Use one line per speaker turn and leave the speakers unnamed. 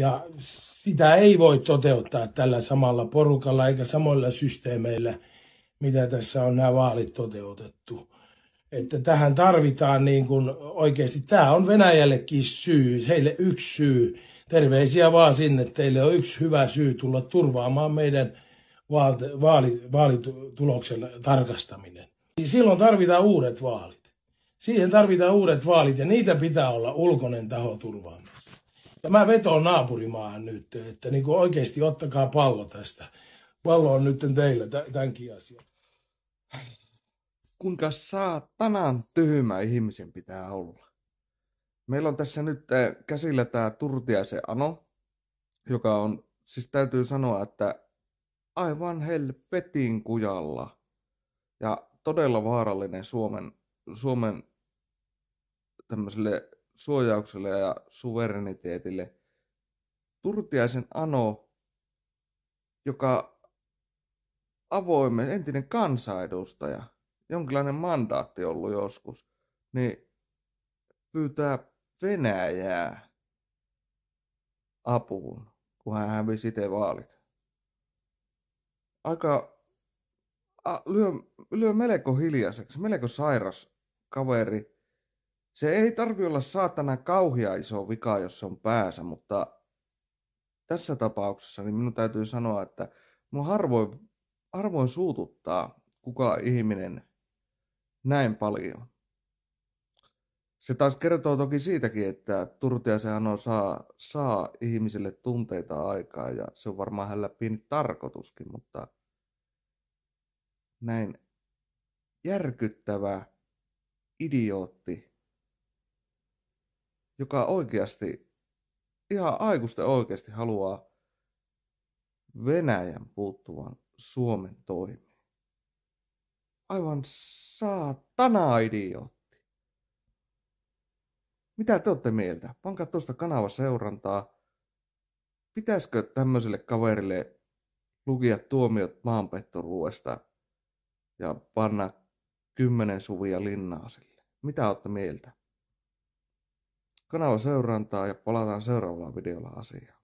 Ja sitä ei voi toteuttaa tällä samalla porukalla eikä samoilla systeemeillä, mitä tässä on nämä vaalit toteutettu. Että tähän tarvitaan niin kuin oikeasti, tämä on Venäjällekin syy, heille yksi syy. Terveisiä vaan sinne, teille on yksi hyvä syy tulla turvaamaan meidän vaali, vaalituloksen tarkastaminen. Silloin tarvitaan uudet vaalit. Siihen tarvitaan uudet vaalit ja niitä pitää olla ulkoinen taho turvaamassa. Ja mä vetoon naapurimaahan nyt, että niin kuin oikeasti ottakaa pallo tästä. Pallo on nyt teillä tämänkin asian.
Kuinka saatanan tyhmä ihmisen pitää olla? Meillä on tässä nyt eh, käsillä tämä Turtiaisen Ano, joka on, siis täytyy sanoa, että aivan helvetin kujalla ja todella vaarallinen Suomen, Suomen tämmöiselle suojaukselle ja suvereniteetille. Turtiaisen Ano, joka avoimen entinen kansanedustaja, jonkinlainen mandaatti ollut joskus, niin pyytää Venäjää apuun, kun hän hävisi itse vaalit aika a, lyö, lyö melko hiljaiseksi, melko sairas kaveri. Se ei tarvi olla saatana kauhia iso vika, jos se on päässä, mutta tässä tapauksessa niin minun täytyy sanoa, että minun harvoin, harvoin suututtaa kuka ihminen näin paljon. Se taas kertoo toki siitäkin, että Turtiaisen on saa, saa ihmisille tunteita aikaa ja se on varmaan hänellä pieni tarkoituskin, mutta näin järkyttävä idiootti, joka oikeasti, ihan aikuisten oikeasti haluaa Venäjän puuttuvan Suomen toimiin. Aivan saatana idiootti. Mitä te olette mieltä? Pankaa tuosta kanava seurantaa. Pitäisikö tämmöiselle kaverille lukia tuomiot maanpettoruuesta ja panna kymmenen suvia linnaa sille? Mitä olette mieltä? Kanava seurantaa ja palataan seuraavalla videolla asiaan.